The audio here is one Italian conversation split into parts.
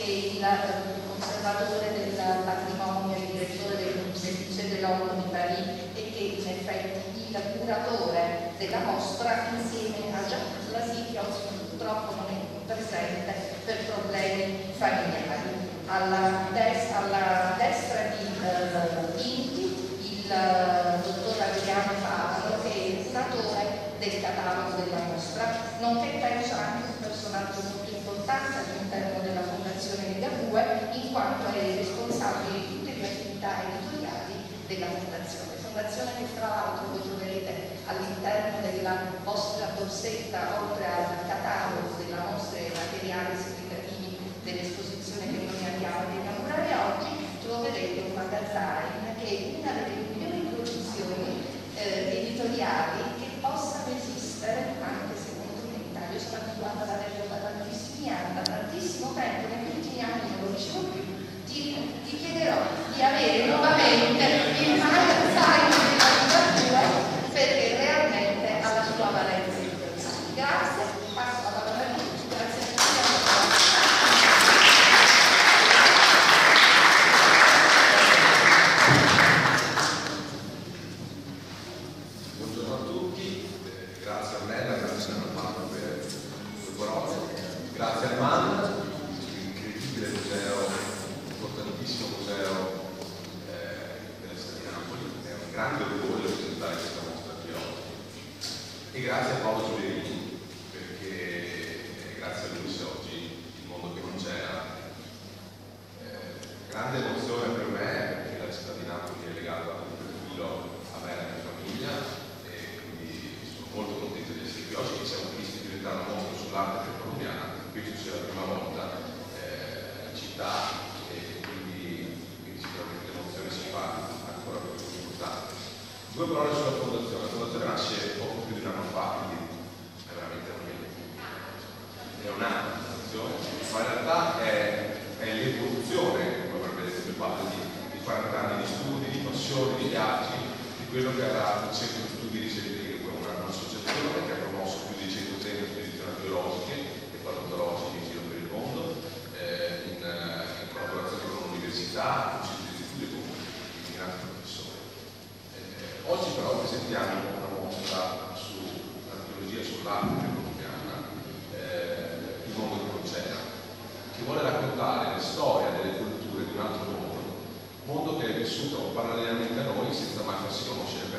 che il conservatore del patrimonio, il direttore del Musée dell'Orto di Parigi e che in effetti il curatore della mostra insieme a Lasy che oggi purtroppo non è presente per problemi familiari. Alla, des alla destra di Vinti il uh, dottor Adriano Favaro che è il curatore del catalogo della mostra, nonché penso anche un personaggio molto importante all'interno della Fondazione Ligabue in quanto è responsabile di tutte le attività editoriali della Fondazione. Fondazione che tra l'altro voi troverete all'interno della vostra borsetta, oltre al catalogo della mostra e materiali esplicativi dell'esposizione che noi abbiamo ad inaugurare oggi, troverete un magazzine che è una delle migliori produzioni eh, editoriali che possano esistere anche secondo me. Io sono abituata ad averlo da tantissimi anni, da tantissimo tempo, negli ultimi anni non lo dicevo più, ti, ti chiederò di avere nuovamente il magazzino della letteratura perché realmente ha la sua valenza editoriale. Grazie, passo alla parola a tutti, grazie a tutti. Buongiorno a tutti, eh, grazie a Nella, grazie a Romano per le parole, grazie a Man, incredibile museo, importantissimo museo eh, della città di Napoli, è un grande orgoglio presentare questa mostra qui oggi. E grazie a Paolo Giuliani, perché eh, grazie a lui se oggi il mondo che non c'era. Eh, grande emozione per me, perché la città di Napoli è legata a un profilo a me e alla mia famiglia e quindi sono molto contento di essere qui oggi che siamo qui di diventare una mostra sull'arte precolombiana, penso sia la prima volta eh, in città e quindi, quindi sicuramente l'emozione si fa ancora più importante. Due parole sulla fondazione, la fondazione nasce poco più di un anno fa, quindi è veramente una è un'altra fondazione, ma in realtà è, è l'evoluzione, come avrebbe detto mio padre, di, di 40 anni di studi, di passioni, di viaggi, di quello che era il centro di studi di Seligrego, una, un'associazione che ha promosso più di 130 spedizioni archeologiche e paleontologiche in giro per il mondo, eh, in, in, collaborazione con l'università, con centri di studio e con i grandi professori. Eh, oggi presentiamo una mostra sull'archeologia, sull'arte colombiana, eh, il mondo che non c'era, che vuole raccontare la storia delle culture di un altro mondo, mondo che è vissuto parallelamente a noi senza mai farsi conoscere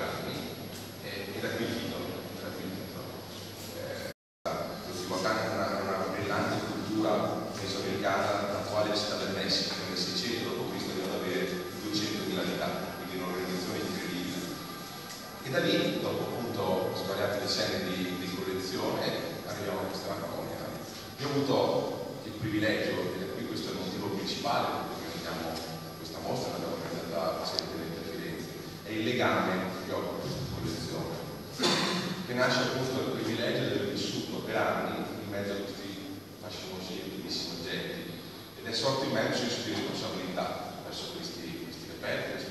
da lì, dopo appunto svariati decenni di, di collezione, arriviamo a questa colonia. Io ho avuto il privilegio, e qui questo è il motivo principale per cui organizziamo questa mostra, l'abbiamo organizzata recentemente a Firenze, è il legame che ho con questa collezione, che nasce appunto dal privilegio di aver vissuto per anni in mezzo a questi fascinosi e bellissimi oggetti ed è sorto in me un senso di responsabilità verso questi, questi reperti,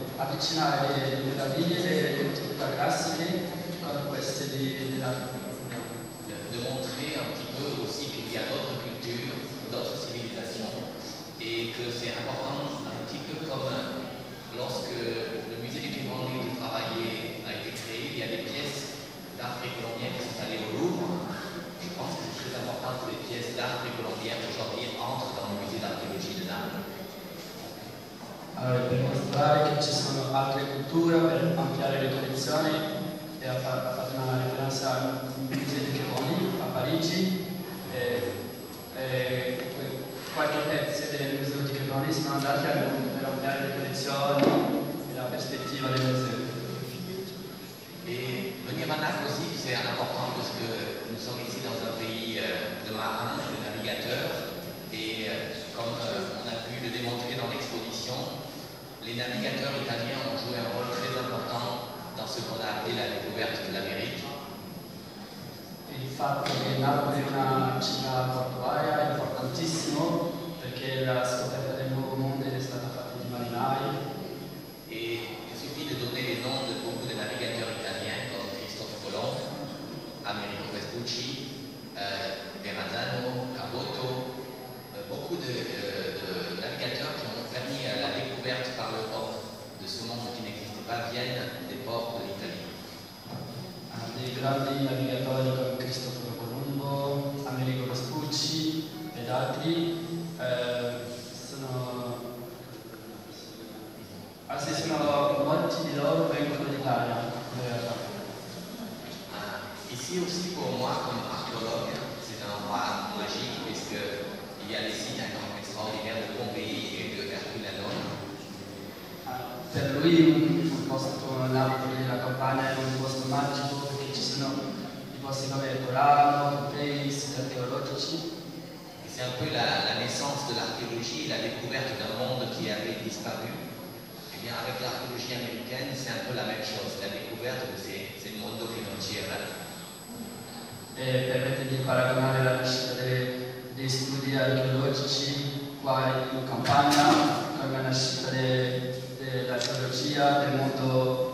avvicinare le, le meraviglie delle antichità classiche con queste de montrer un petit peu aussi qu'il y a d'autres cultures, d'autres civilisations, et que c'est important, mostrare che ci sono altre culture, per ampliare le collezioni e ha fa- ha fatto una referenza museo di Cremoni a Parigi. E, e que- qualche pezzo del museo di Cremoni sono andati a per ampliare le collezioni e la prospettiva del les navigateurs italiens ont joué un rôle très important dans ce qu'on a appelé la découverte de l'Amérique. Moi comme archéologue, c'est un endroit magique puisqu'il y a les sites encore extraordinaires de Pompéi et de Herculaneum. Ah, Per lui un, posto come Napoli, la campagna è un posto magico perché ci sono i posti come Corano, Pompei, siti archeologici C'est un peu la, la naissance de l'archéologie, la découverte d'un monde qui avait disparu. Et bien avec l'archéologie américaine, c'est un peu la même chose, la découverte de ces, ces mondo che non c'erano. e permette di paragonare la nascita dei studi archeologici qua in campagna con la nascita de- dell'archeologia del mondo